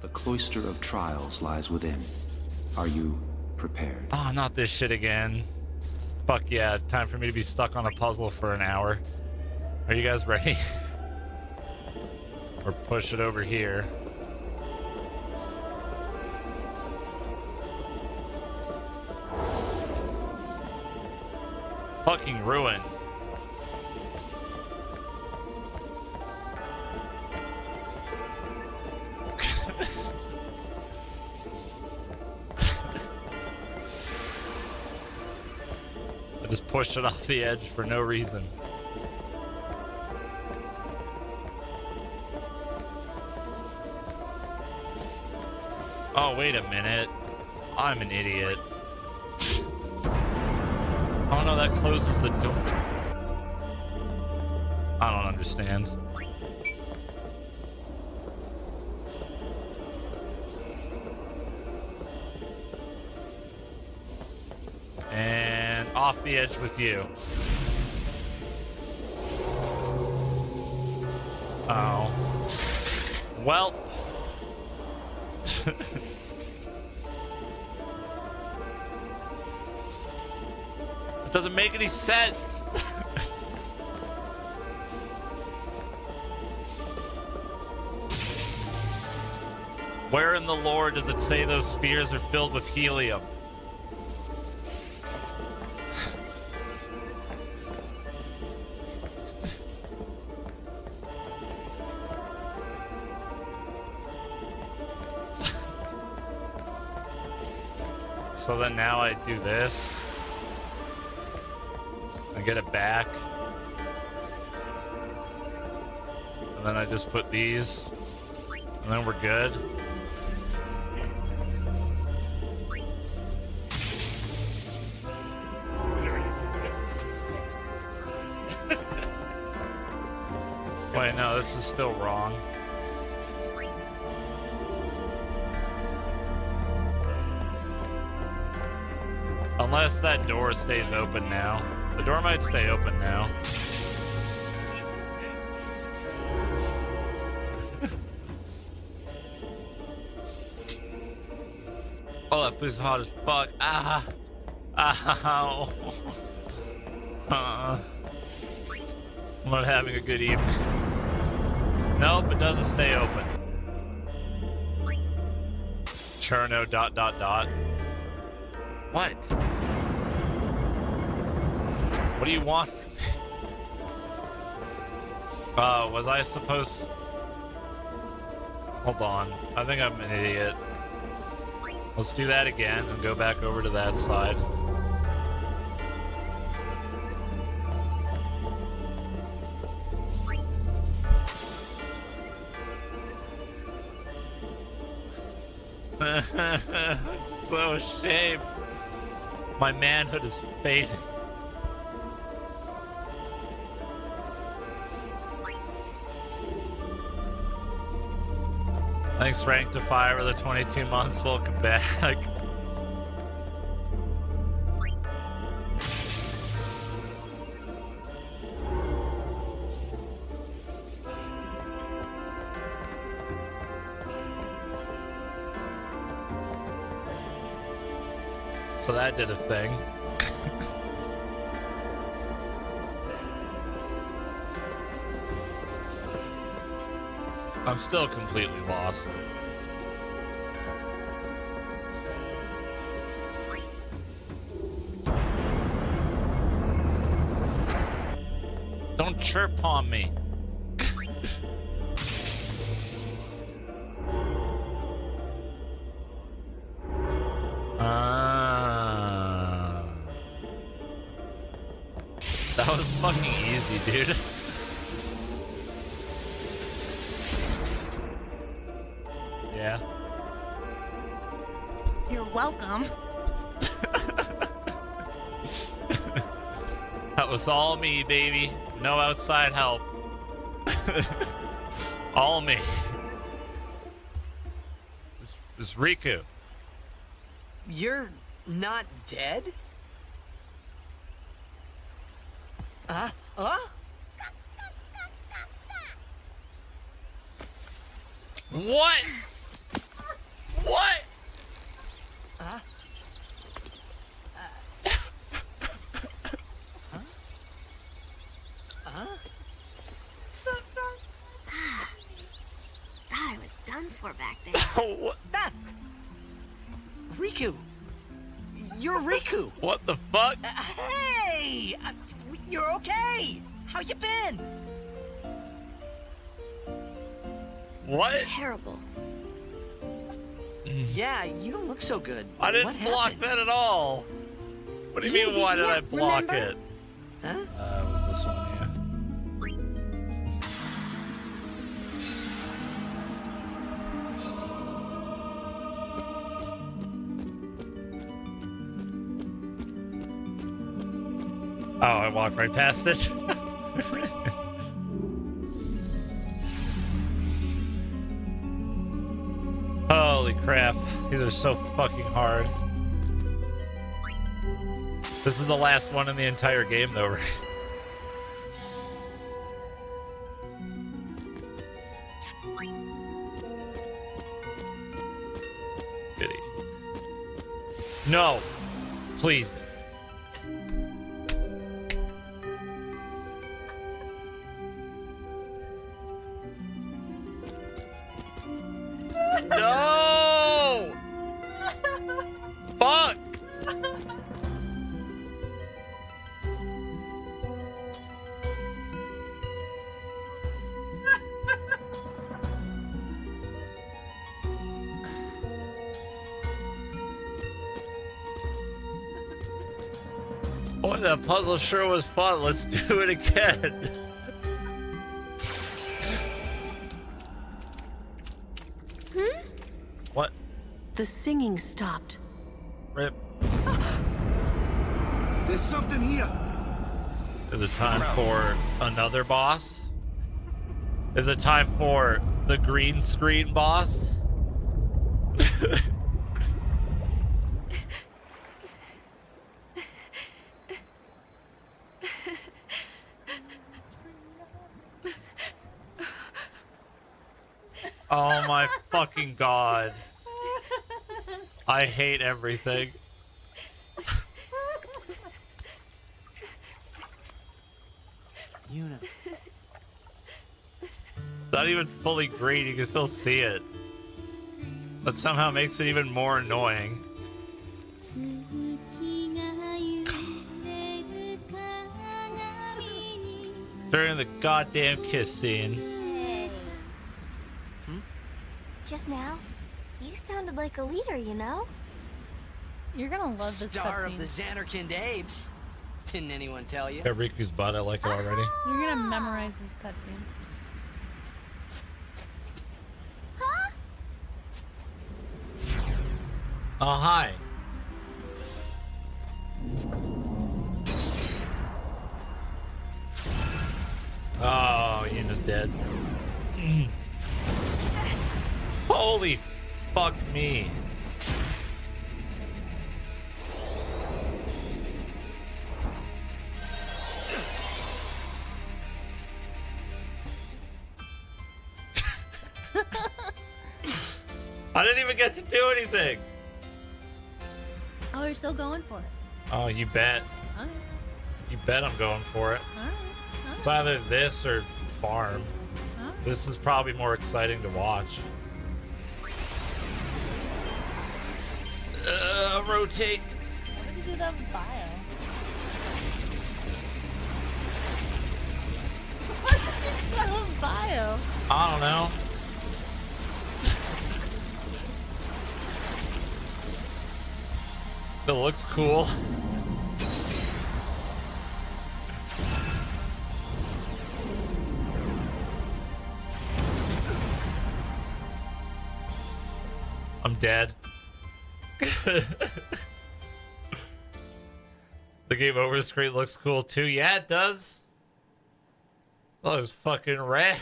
The cloister of trials lies within. Are you prepared? Oh, not this shit again. Fuck yeah, time for me to be stuck on a puzzle for an hour. Are you guys ready? or push it over here. Fucking ruined. Pushed it off the edge for no reason. Oh, wait a minute. I'm an idiot. Oh no, that closes the door. I don't understand. Off the edge with you. Oh. Well. it doesn't make any sense. Where in the lore does it say those spheres are filled with helium? So then now I do this. I get it back. And then I just put these. And then we're good. Wait, no, this is still wrong. Unless that door stays open now. The door might stay open now. oh, that food's hot as fuck. Ah. Ow. Uh, I'm not having a good evening. Nope, it doesn't stay open. Cirno dot dot dot. What? What do you want? Uh, was I supposed... Hold on. I think I'm an idiot. Let's do that again and go back over to that side. so ashamed. My manhood is fading. Thanks, Rank Defy, for the 22 months. Welcome back. So that did a thing. I'm still completely lost. Don't chirp on me. Ah. That was fucking easy, dude. yeah. You're welcome. That was all me, baby. No outside help. all me. It's, it's Rikku. You're not dead? Huh? Huh? What? What? Huh? Huh? Thought I was done for back there. Oh. Rikku. You're Rikku. What the fuck? Uh, hey! Uh, you're okay! How you been? What? Terrible. Yeah, you don't look so good. I didn't what block happened? that at all. What do you Yeah, mean? Why did I block remember? it? Huh? Uh, was this one, Oh, I walked right past it. Holy crap. These are so fucking hard. This is the last one in the entire game, though, right? No! Please. Boy, that puzzle sure was fun. Let's do it again. Hmm? What? The singing stopped. Rip. There's something here. Is it time for another boss? Is it time for the green screen boss? oh my fucking god. I hate everything. Yuna. It's not even fully green, you can still see it. But somehow makes it even more annoying. During the goddamn kiss scene. Hey. Just now, you sounded like a leader, you know? You're gonna love this Star of the cutscene. Zanarkand Abes. Didn't anyone tell you? Got Rikku's butt, I like it already. You're gonna memorize this cutscene. Huh? Oh, hi. Oh, Yuna's dead. Holy fuck me. I didn't even get to do anything. Oh, you're still going for it. Oh, you bet. Alright, You bet I'm going for it. alright, It's either this or farm. This is probably more exciting to watch. Uh, rotate. Why did you do that with bio? Why did you do that bio? I don't know. it looks cool. I'm dead. the game over screen looks cool too. Yeah, it does. Oh, it's fucking red.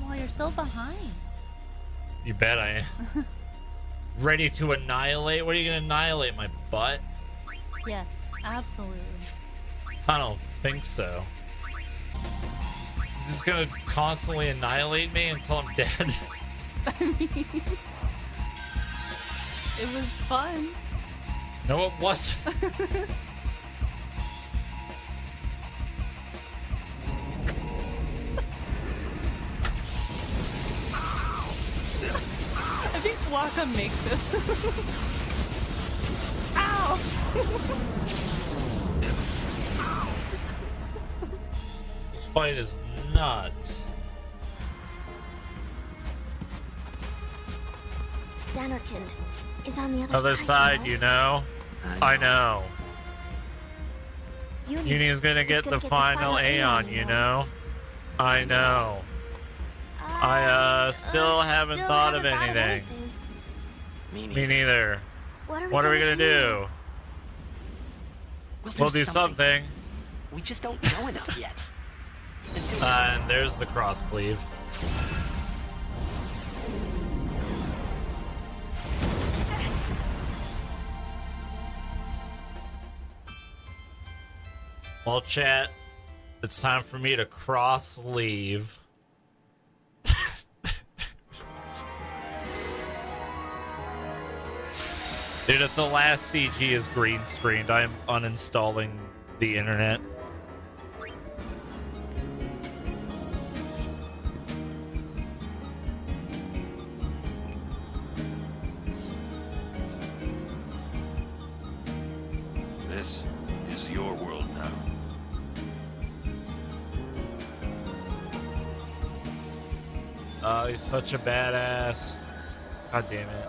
Well, you're so behind. You bet I am. Ready to annihilate? What are you gonna annihilate? My butt? Yes, absolutely. I don't think so. You're just gonna constantly annihilate me until I'm dead? It was fun. no, it wasn't. I think Wakka makes this. Ow! This fight is nuts. Zanarkand is on the other, Other side, you know. I know. Uni Uni's gonna get the final Aeon, you know. I know. I uh still haven't still thought of haven't thought anything. Me Me neither. What are we, What are we gonna, gonna do? We'll We'll do something. We just don't know enough yet. Uh, and there's the cross cleave. Well, chat, it's time for me to cross leave. Dude, if the last CG is green screened, I am uninstalling the internet. Oh, he's such a badass. God damn it.